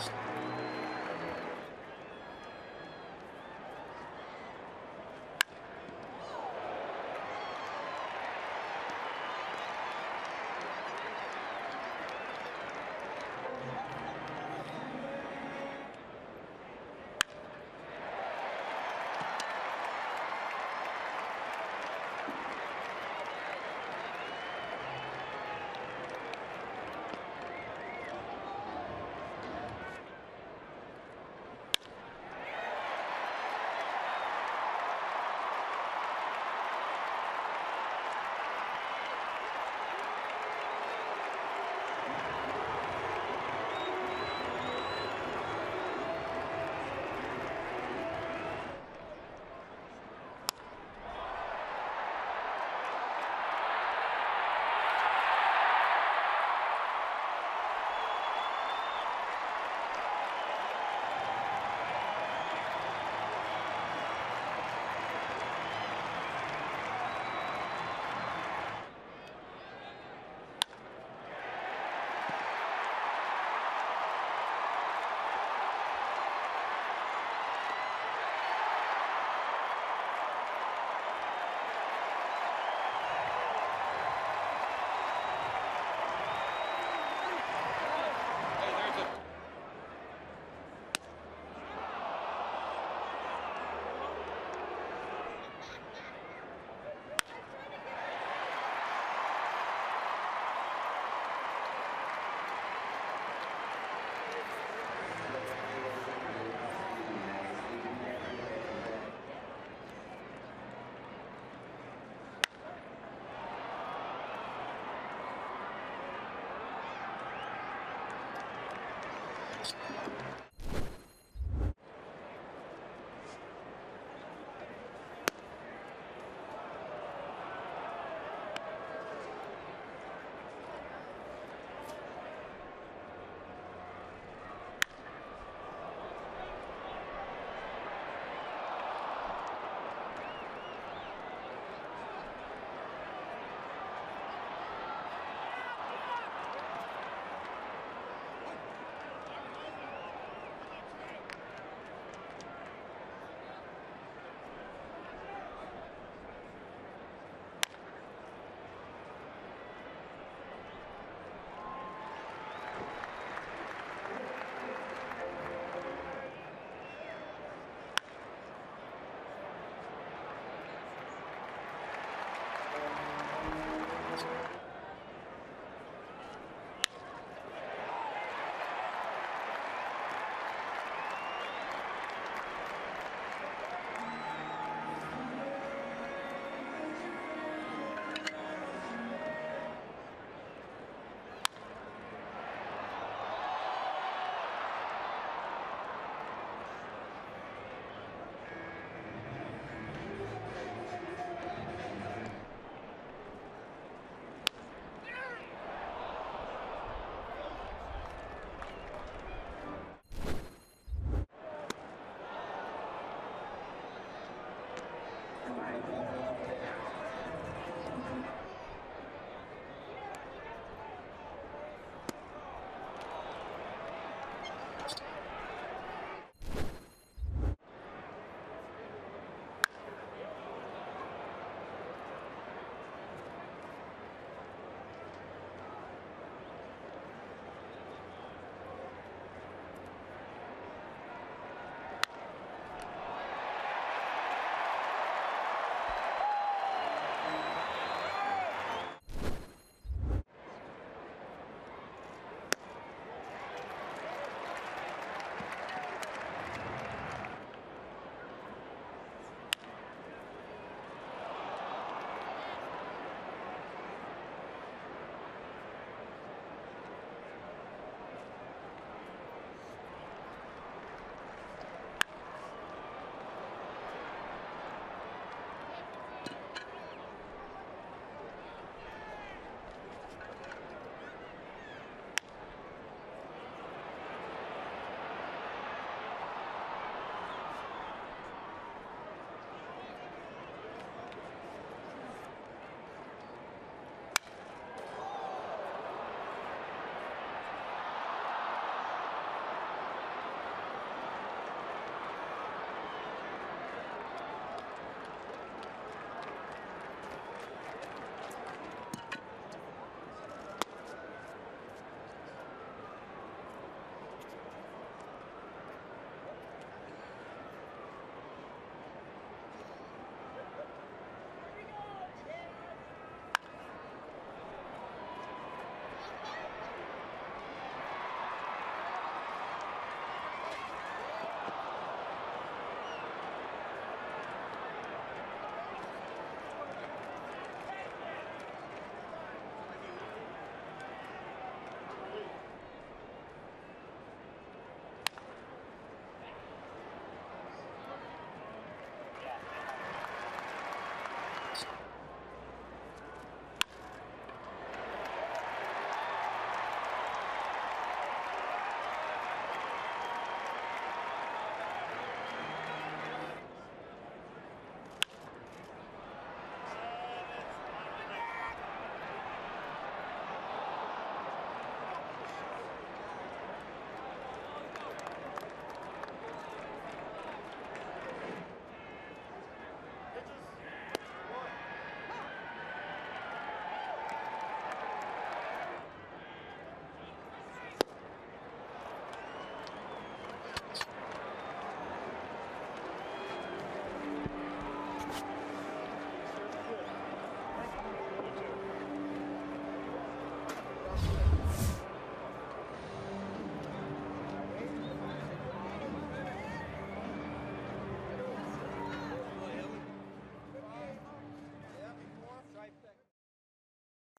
podcast.